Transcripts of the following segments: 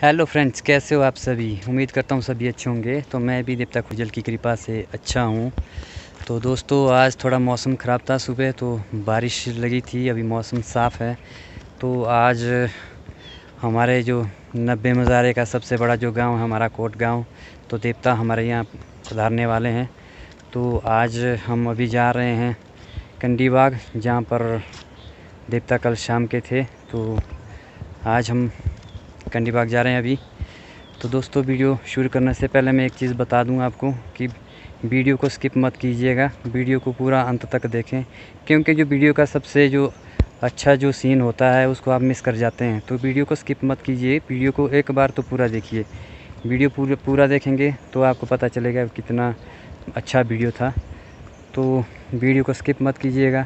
Hello friends कैसे हो आप सभी? उम्मीद करता हूँ सभी अच्छे होंगे। तो मैं भी देवता खुजल की कृपा से अच्छा हूँ। तो दोस्तों, आज थोड़ा मौसम ख़राब था सुबह तो बारिश लगी थी, अभी मौसम साफ़ है। तो आज हमारे जो नब्बे मज़ारे का सबसे बड़ा जो गाँव है, हमारा कोट गाँव तो देवता हमारे यहाँ सुधारने वाले हैं। तो आज हम अभी जा रहे हैं कंडी बाग, जहाँ पर देवता कल शाम के थे। तो आज हम कंडी बाग जा रहे हैं अभी। तो दोस्तों, वीडियो शुरू करने से पहले मैं एक चीज़ बता दूँ आपको कि वीडियो को स्किप मत कीजिएगा। वीडियो को पूरा अंत तक देखें, क्योंकि जो वीडियो का सबसे जो अच्छा जो सीन होता है, उसको आप मिस कर जाते हैं। तो वीडियो को स्किप मत कीजिए। वीडियो को एक बार तो पूरा देखिए। वीडियो पूरा पूरा देखेंगे तो आपको पता चलेगा कितना अच्छा वीडियो था। तो वीडियो को स्किप मत कीजिएगा।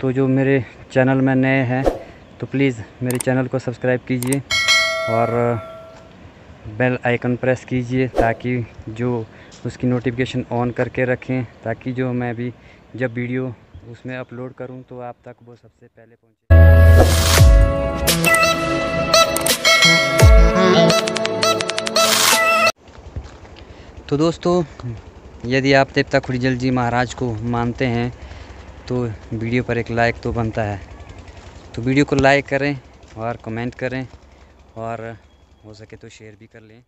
तो जो मेरे चैनल में नए हैं तो प्लीज़ मेरे चैनल को सब्सक्राइब कीजिए। और बेल आइकन प्रेस कीजिए ताकि जो उसकी नोटिफिकेशन ऑन करके रखें, ताकि जो मैं भी जब वीडियो उसमें अपलोड करूँ तो आप तक वो सबसे पहले पहुँचे। तो दोस्तों, यदि आप देवता खुड़ीजल जी महाराज को मानते हैं तो वीडियो पर एक लाइक तो बनता है। तो वीडियो को लाइक करें और कमेंट करें। और हो सके तो शेयर भी कर लें।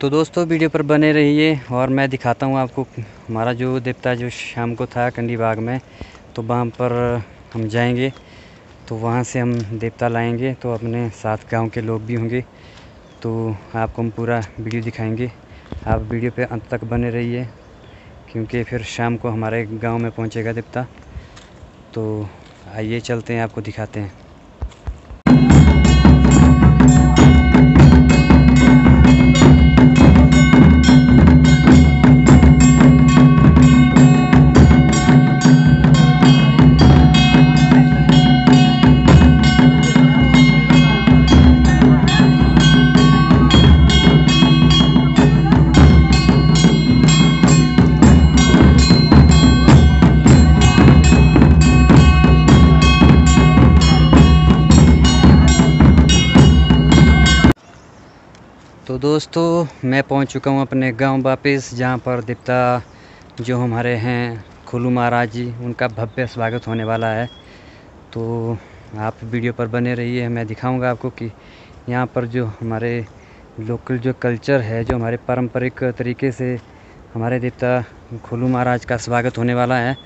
तो दोस्तों वीडियो पर बने रहिए और मैं दिखाता हूँ आपको हमारा जो देवता जो शाम को था कंडी बाग में तो वहाँ पर हम जाएँगे तो वहाँ से हम देवता लाएँगे तो अपने साथ गाँव के लोग भी होंगे तो आपको हम पूरा वीडियो दिखाएँगे। आप वीडियो पे अंत तक बने रहिए, क्योंकि फिर शाम को हमारे गाँव में पहुँचेगा देवता। तो आइए चलते हैं, आपको दिखाते हैं। दोस्तों, मैं पहुँच चुका हूँ अपने गाँव वापस, जहाँ पर देवता जो हमारे हैं, खुलू महाराज जी, उनका भव्य स्वागत होने वाला है। तो आप वीडियो पर बने रहिए, मैं दिखाऊँगा आपको कि यहाँ पर जो हमारे लोकल जो कल्चर है, जो हमारे पारंपरिक तरीके से हमारे देवता खुलू महाराज का स्वागत होने वाला है।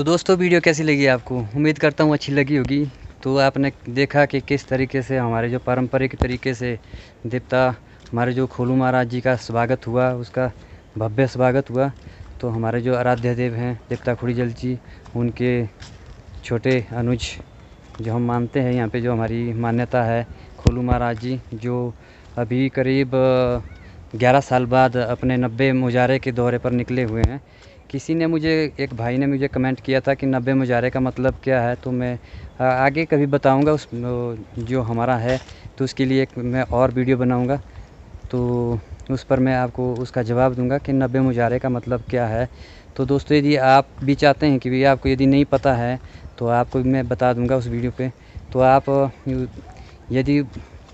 तो दोस्तों, वीडियो कैसी लगी आपको? उम्मीद करता हूँ अच्छी लगी होगी। तो आपने देखा कि किस तरीके से हमारे जो पारंपरिक तरीके से देवता, हमारे जो खोलू महाराज जी का स्वागत हुआ, उसका भव्य स्वागत हुआ। तो हमारे जो आराध्य देव हैं, देवता खुड़ीजल जी, उनके छोटे अनुज जो हम मानते हैं, यहाँ पे जो हमारी मान्यता है, खोलू महाराज जी, जो अभी करीब ग्यारह साल बाद अपने नब्बे मुजारे के दौरे पर निकले हुए हैं। किसी ने मुझे, एक भाई ने मुझे कमेंट किया था कि नब्बे मुजारे का मतलब क्या है तो मैं आगे कभी बताऊँगा उस जो हमारा है तो उसके लिए एक, मैं और वीडियो बनाऊँगा। तो उस पर मैं आपको उसका जवाब दूँगा कि नब्बे मुजारे का मतलब क्या है। तो दोस्तों, यदि आप भी चाहते हैं कि आपको यदि नहीं पता है तो आपको मैं बता दूँगा उस वीडियो पे। तो आप यदि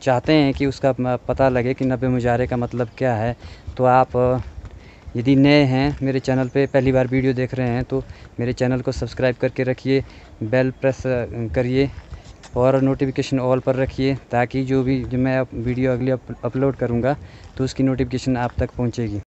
चाहते हैं कि उसका पता लगे कि नब्बे मुजारे का मतलब क्या है तो आप यदि नए हैं, मेरे चैनल पे पहली बार वीडियो देख रहे हैं तो मेरे चैनल को सब्सक्राइब करके रखिए, बेल प्रेस करिए और नोटिफिकेशन ऑल पर रखिए, ताकि जो भी, जो मैं वीडियो अगली अपलोड करूँगा तो उसकी नोटिफिकेशन आप तक पहुँचेगी।